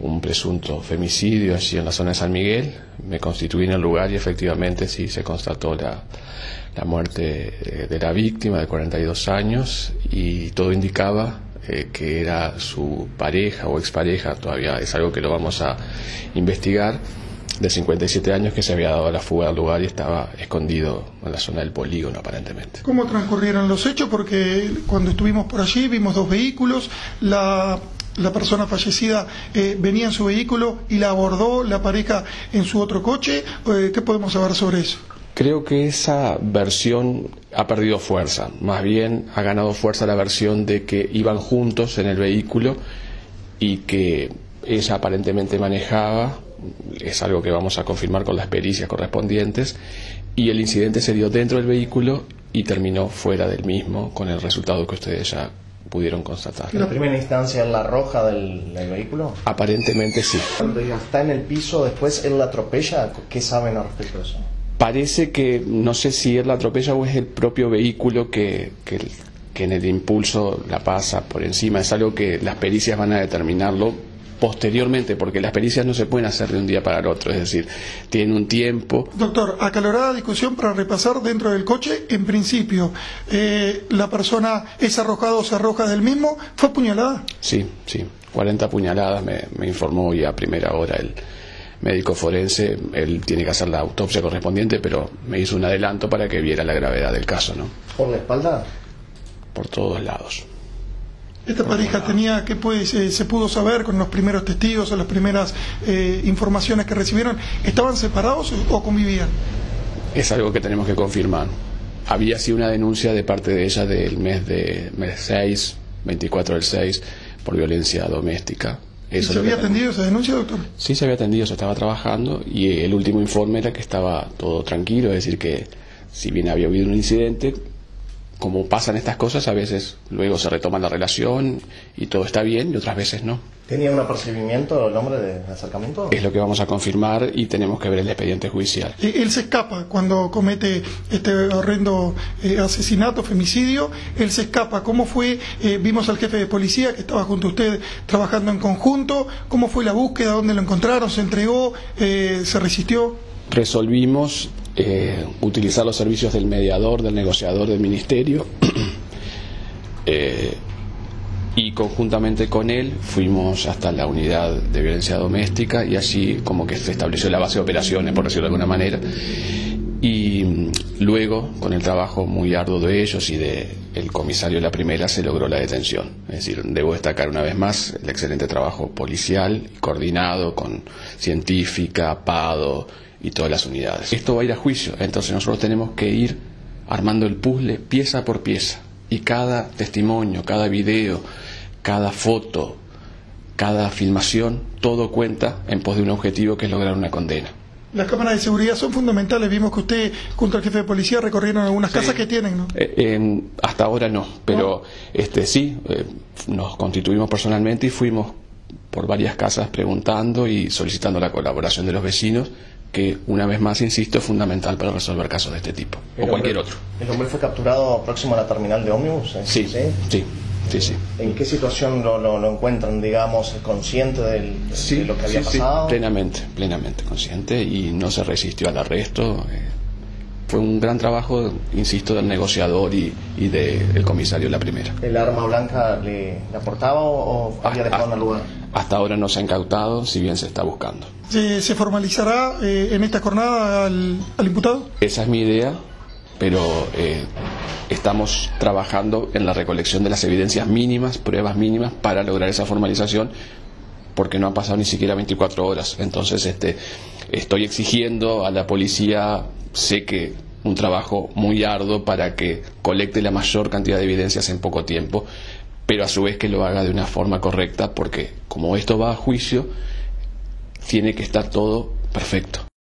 un presunto femicidio allí en la zona de San Miguel. Me constituí en el lugar y efectivamente sí se constató la, la muerte eh, de la víctima de 42 años y todo indicaba eh, que era su pareja o expareja, todavía es algo que lo vamos a investigar, de 57 años que se había dado la fuga al lugar y estaba escondido en la zona del polígono aparentemente. ¿Cómo transcurrieron los hechos? Porque cuando estuvimos por allí vimos dos vehículos, la la persona fallecida eh, venía en su vehículo y la abordó la pareja en su otro coche. Eh, ¿Qué podemos saber sobre eso? Creo que esa versión ha perdido fuerza. Más bien ha ganado fuerza la versión de que iban juntos en el vehículo y que ella aparentemente manejaba. Es algo que vamos a confirmar con las pericias correspondientes. Y el incidente se dio dentro del vehículo y terminó fuera del mismo, con el resultado que ustedes ya pudieron constatar. ¿En la primera instancia la roja del, vehículo? Aparentemente sí. Cuando ya está en el piso, después él la atropella, ¿qué saben al respecto de eso? Parece que, no sé si él la atropella o es el propio vehículo que, que, que en el impulso la pasa por encima. Es algo que las pericias van a determinarlo posteriormente, porque las pericias no se pueden hacer de un día para el otro, es decir, tienen un tiempo. Doctor, acalorada discusión para repasar dentro del coche, en principio, eh, ¿la persona es arrojada o se arroja del mismo? ¿Fue apuñalada? Sí, sí, 40 puñaladas, me, me informó hoy a primera hora el médico forense, él tiene que hacer la autopsia correspondiente, pero me hizo un adelanto para que viera la gravedad del caso, ¿no? ¿Por la espalda? Por todos lados. Esta pareja tenía, ¿qué puede, se, pudo saber con los primeros testigos o las primeras eh, informaciones que recibieron? ¿Estaban separados o convivían? Es algo que tenemos que confirmar. Había sido una denuncia de parte de ella del mes de mes 6, 24 del 6, por violencia doméstica. ¿Se había atendido esa denuncia, doctor? Sí, se había atendido, se estaba trabajando y el último informe era que estaba todo tranquilo, es decir, que si bien había habido un incidente, como pasan estas cosas, a veces luego se retoma la relación y todo está bien y otras veces no. ¿Tenía un apercibimiento el hombre de acercamiento? Es lo que vamos a confirmar y tenemos que ver el expediente judicial. Eh, él se escapa cuando comete este horrendo eh, asesinato, femicidio. Él se escapa. ¿Cómo fue? Eh, vimos al jefe de policía que estaba junto a usted trabajando en conjunto. ¿Cómo fue la búsqueda? ¿Dónde lo encontraron? ¿Se entregó? ¿Se resistió? Resolvimos eh, utilizar los servicios del mediador, del negociador del ministerio. Eh, y conjuntamente con él fuimos hasta la unidad de violencia doméstica y allí como que se estableció la base de operaciones, por decirlo de alguna manera. Y mm, luego, con el trabajo muy arduo de ellos y del el comisario de la primera, se logró la detención. Es decir, debo destacar una vez más el excelente trabajo policial coordinado con científica, PADO, y todas las unidades. Esto va a ir a juicio, entonces nosotros tenemos que ir armando el puzzle pieza por pieza y cada testimonio, cada video, cada foto, cada filmación, todo cuenta en pos de un objetivo que es lograr una condena. Las cámaras de seguridad son fundamentales. Vimos que usted, junto al jefe de policía, recorrieron algunas casas que tienen, ¿no? Eh, hasta ahora no, pero este sí, eh, nos constituimos personalmente y fuimos por varias casas preguntando y solicitando la colaboración de los vecinos que una vez más, insisto, es fundamental para resolver casos de este tipo o cualquier otro. ¿El hombre fue capturado próximo a la terminal de ómnibus? Sí, sí, sí, sí, ¿En qué situación lo, lo, encuentran, digamos, consciente de lo que había pasado? plenamente, plenamente consciente y no se resistió al arresto. Eh, fue un gran trabajo, insisto, del negociador y, y del comisario la primera. ¿El arma blanca le, aportaba o, había dejado en el lugar? Hasta ahora no se ha incautado, si bien se está buscando. ¿Se, formalizará eh, en esta jornada al, imputado? Esa es mi idea, pero eh, estamos trabajando en la recolección de las evidencias mínimas, pruebas mínimas, para lograr esa formalización, porque no han pasado ni siquiera 24 horas. Entonces, este, estoy exigiendo a la policía, sé que un trabajo muy arduo para que colecte la mayor cantidad de evidencias en poco tiempo, pero a su vez que lo haga de una forma correcta, porque como esto va a juicio, tiene que estar todo perfecto.